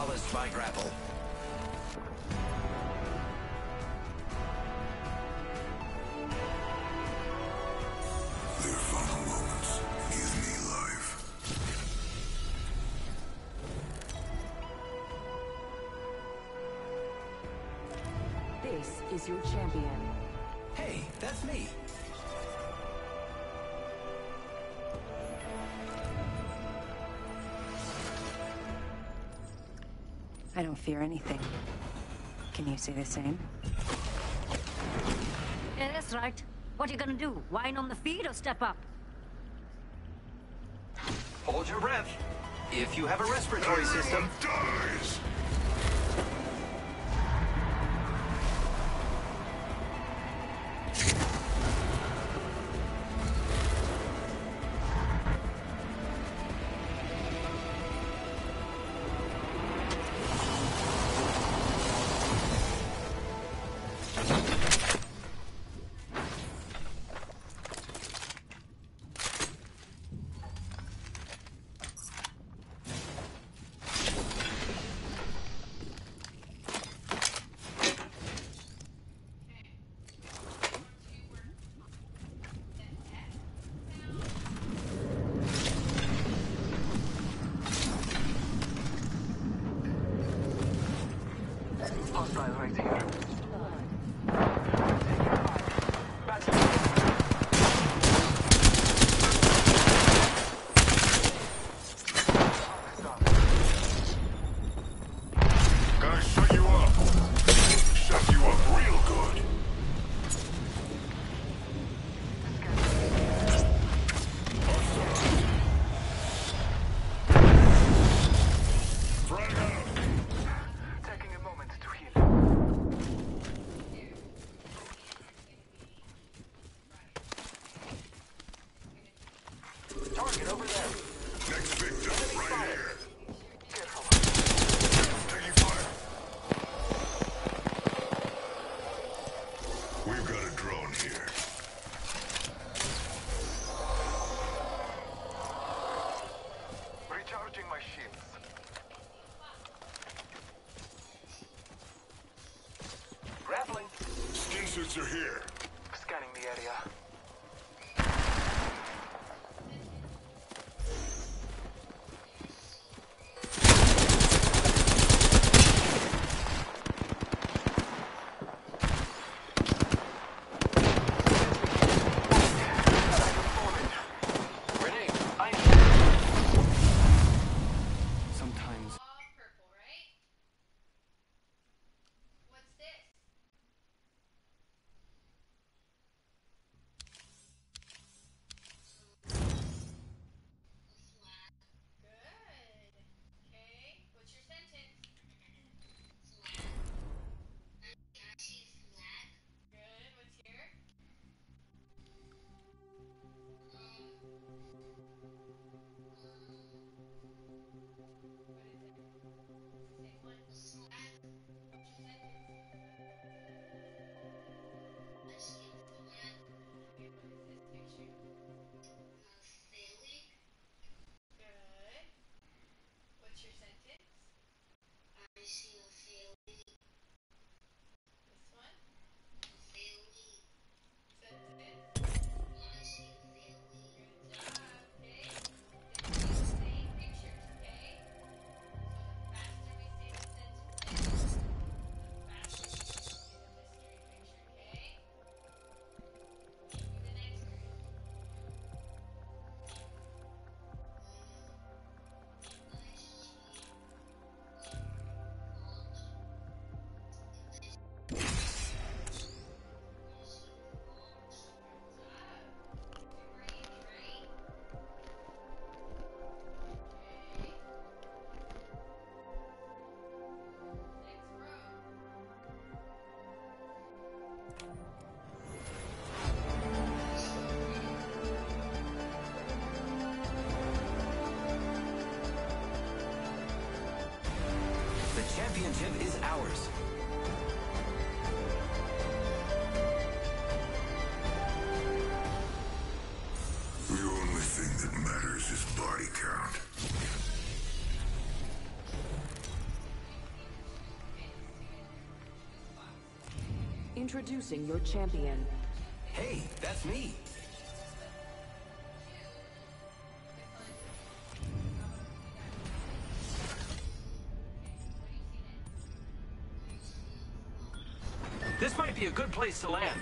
Solaced by grapple. is your champion. I don't fear anything. Can you say the same? Yeah, that's right. What are you gonna do? Whine on the feed or step up? Hold your breath. If you have a respiratory Everyone system... dies! You're here. Introducing your champion. Hey, that's me. This might be a good place to land.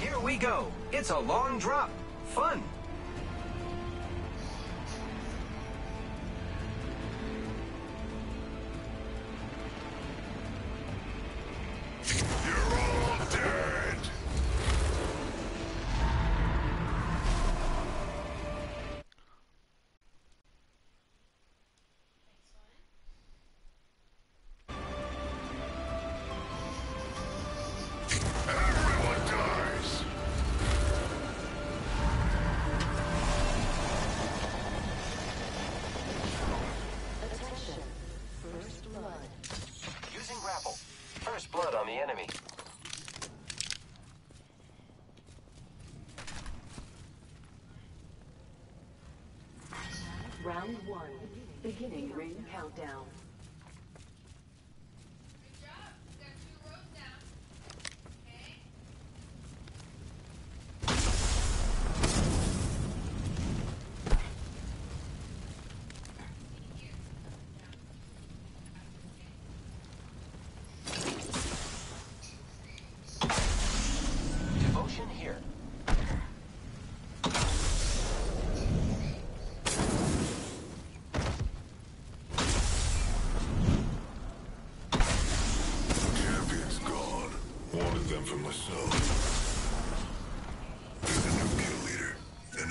Here we go. It's a long drop. Fun. Round one. Beginning ring countdown.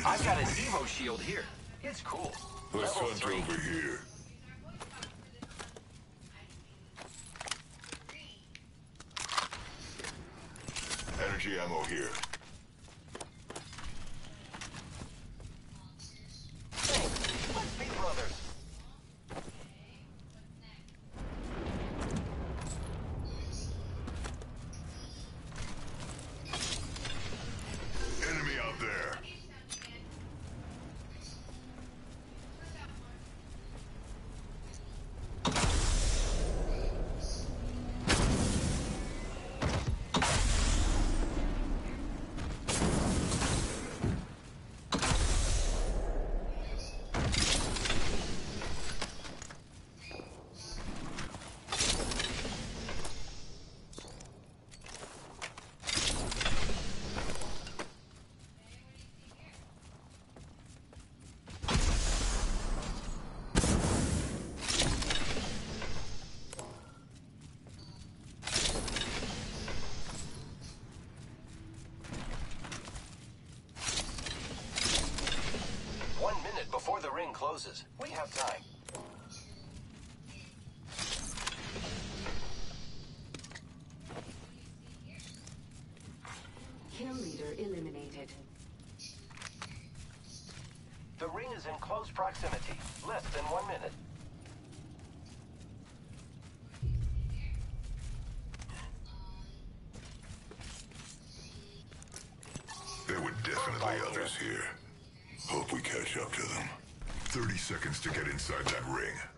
I've got a. Devo shield here. It's cool. Let's Level hunt three. over here. Energy ammo here. Thanks. Let's be brothers. Enemy out there. One minute before the ring closes. We have time. Kill leader eliminated. The ring is in close proximity. Less than one minute. Inside that ring.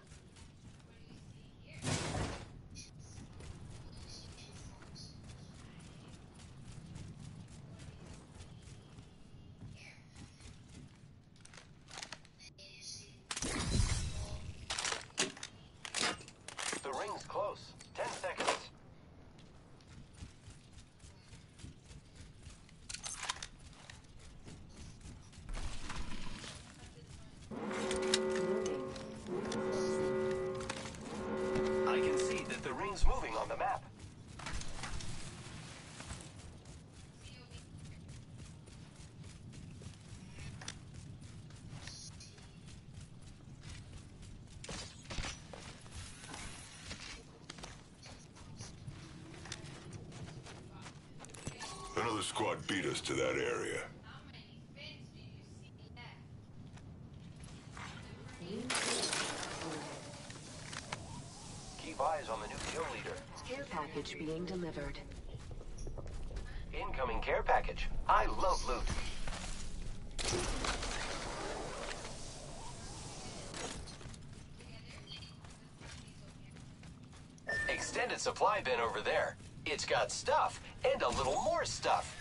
of squad beat us to that area. Keep eyes on the new kill leader. Care package being delivered. Incoming care package. I love loot. Extended supply bin over there. It's got stuff, and a little more stuff.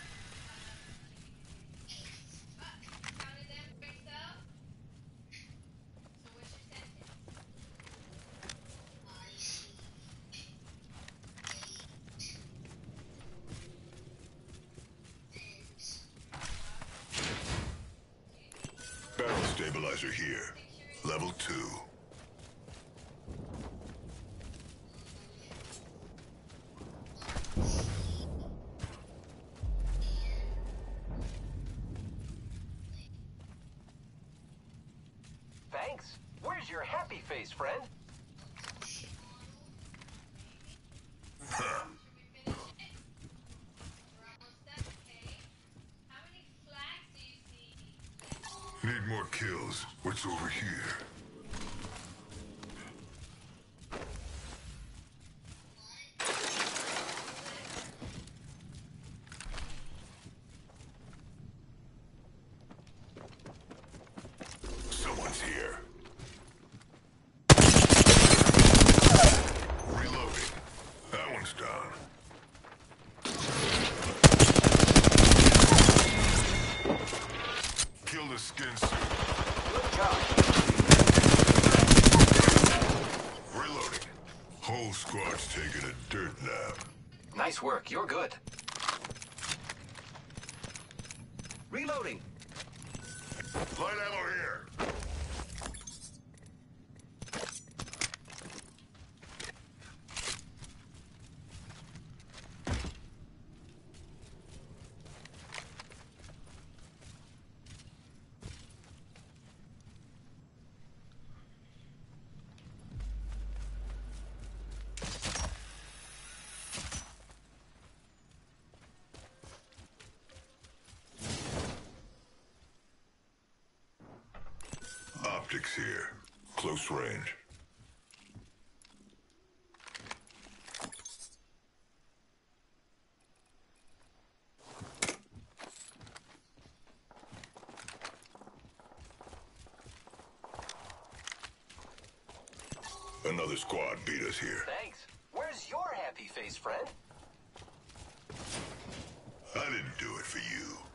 optics here. Close range. Another squad beat us here. Thanks. Where's your happy face, friend? I didn't do it for you.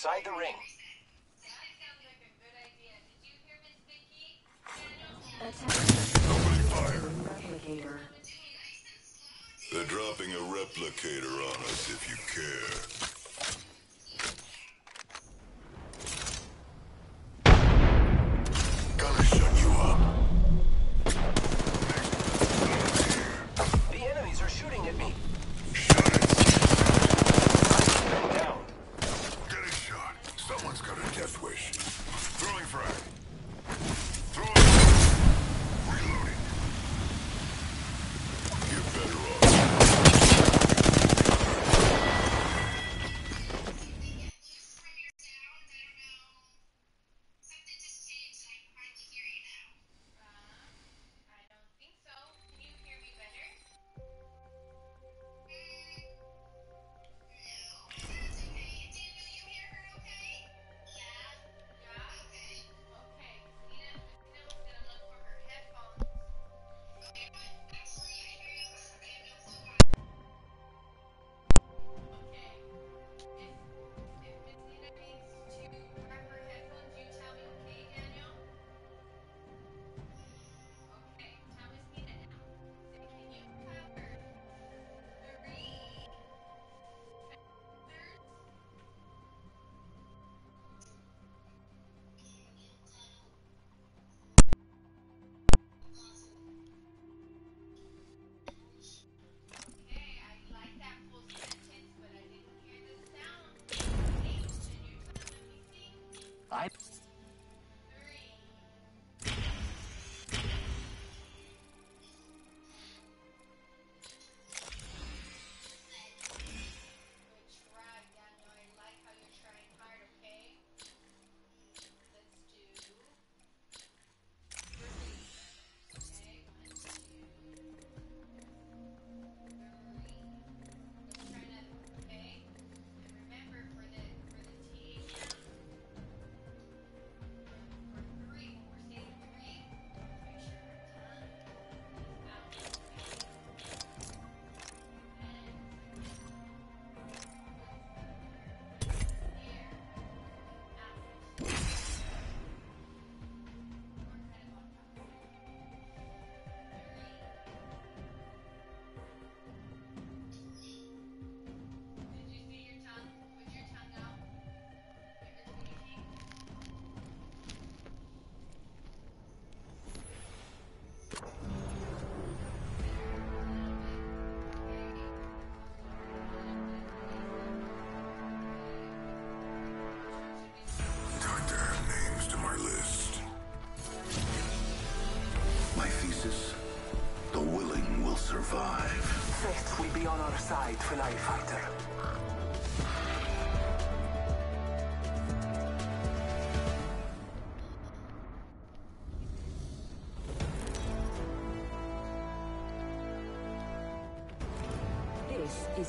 inside the ring.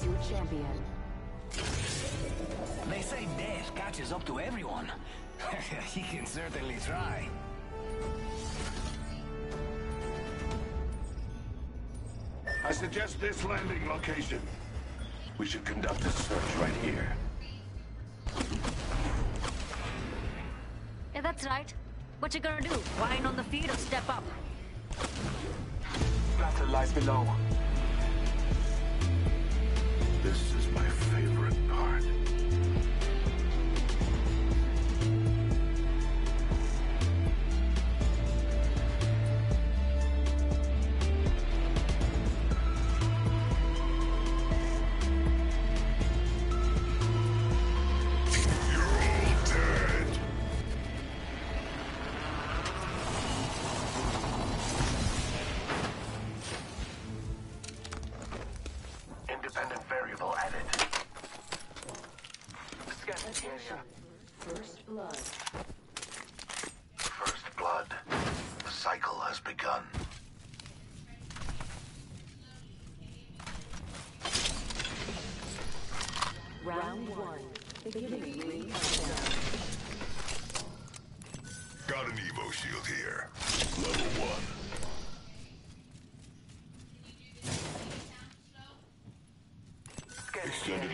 This is your champion. They say death catches up to everyone. he can certainly try. I suggest this landing location. We should conduct a search right here. Yeah, that's right. What you gonna do? Whine on the feet or step up? Battle lies below.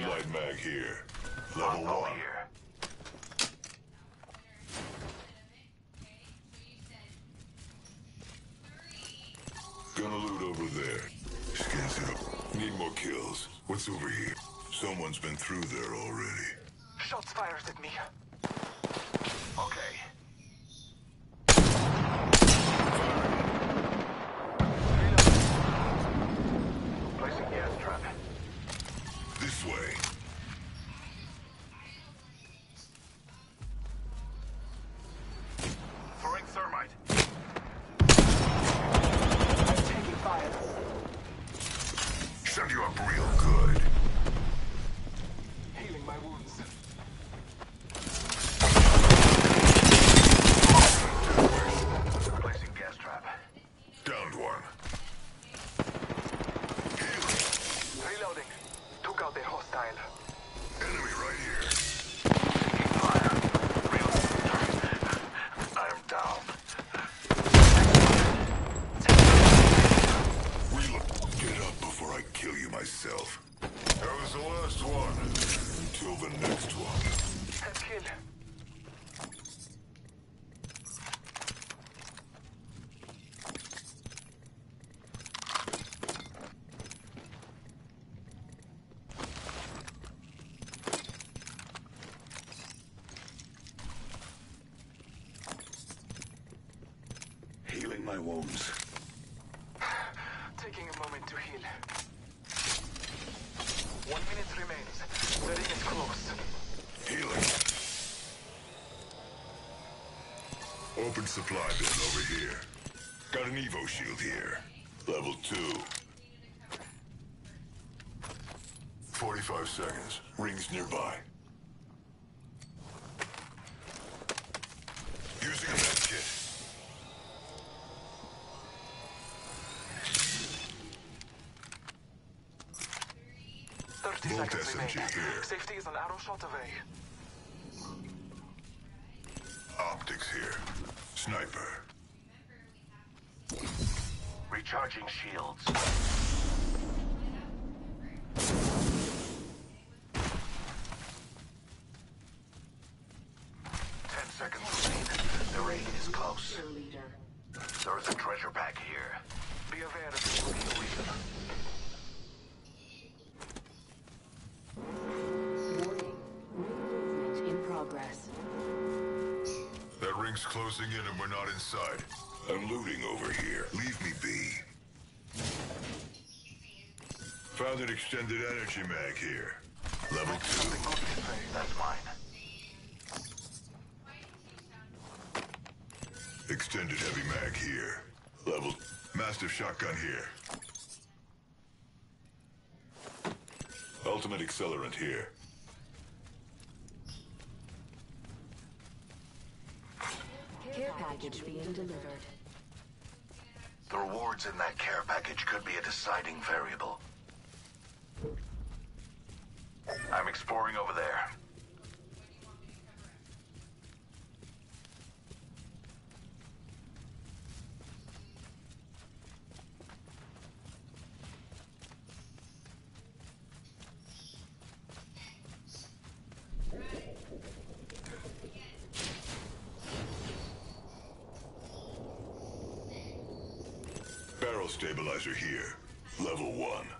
Light mag here. Level one. here. Gonna loot over there. Skins it up. Need more kills. What's over here? Someone's been through there already. Shots fired at me. Okay. Wounds. Taking a moment to heal. One minute remains. The ring is close. Healing. Open supply bin over here. Got an Evo shield here. Level 2. 45 seconds. Rings nearby. Safety is an arrow shot away. Optics here. Sniper. Recharging shields. in and we're not inside. I'm looting over here. Leave me be. Found an extended energy mag here. Level 2. That's mine. Extended heavy mag here. Level... Massive shotgun here. Ultimate accelerant here. package being delivered. The rewards in that care package could be a deciding variable. I'm exploring over there. Stabilizer here. Level 1.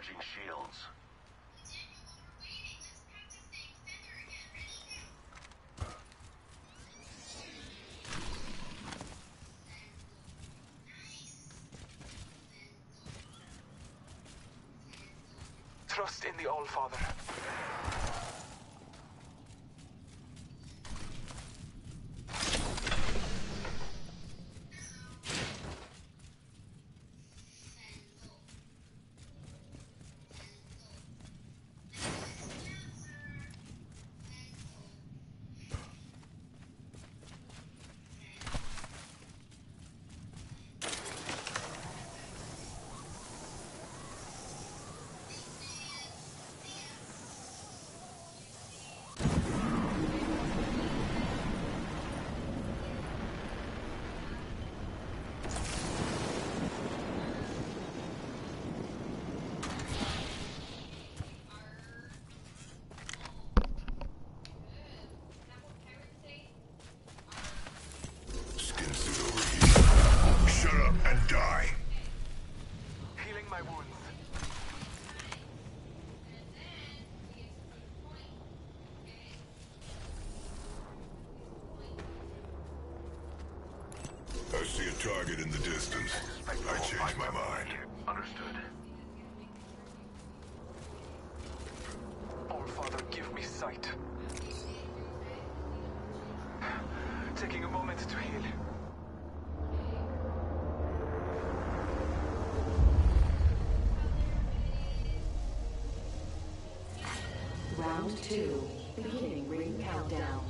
Recharging shields. Trust in the All Father. target in the distance. I changed my mind. Understood. All Father, give me sight. Taking a moment to heal. Round two. Beginning ring countdown.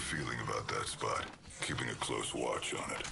feeling about that spot. Keeping a close watch on it.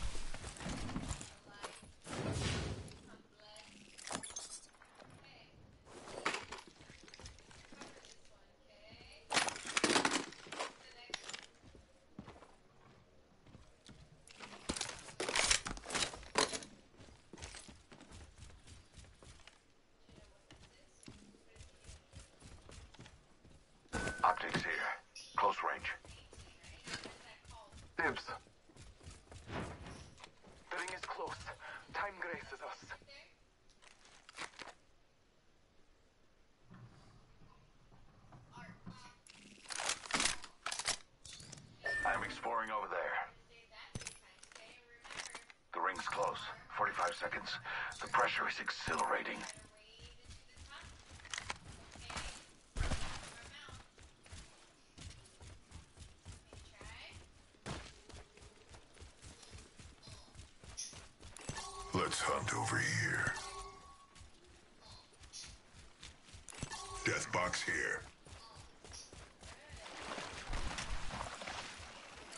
death box here.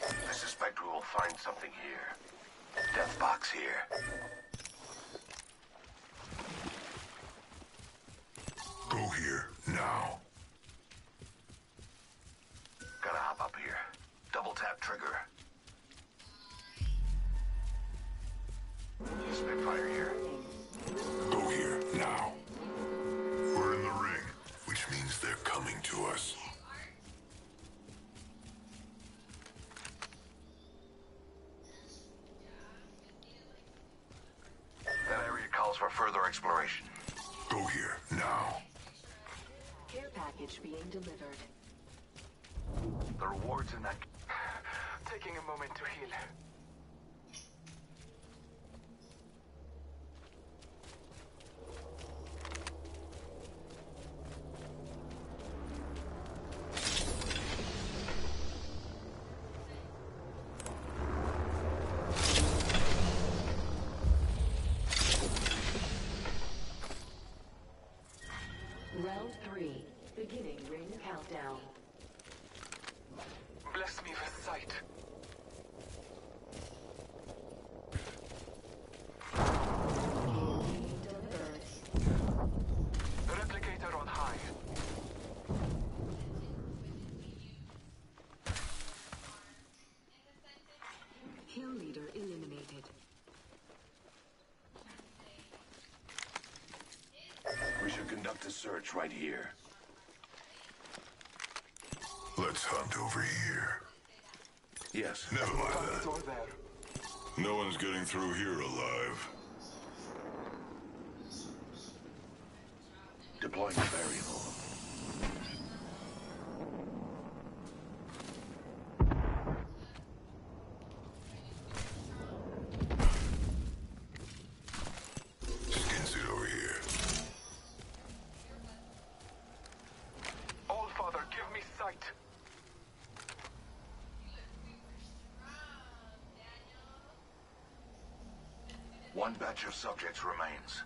I suspect we will find something here. Death box here. Go here, now. three, beginning ring countdown. conduct a search right here. Let's hunt over here. Yes. Never mind that. No one's getting through here alive. One batch of subjects remains.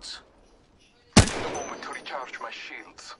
shields. Take a moment to recharge my shields.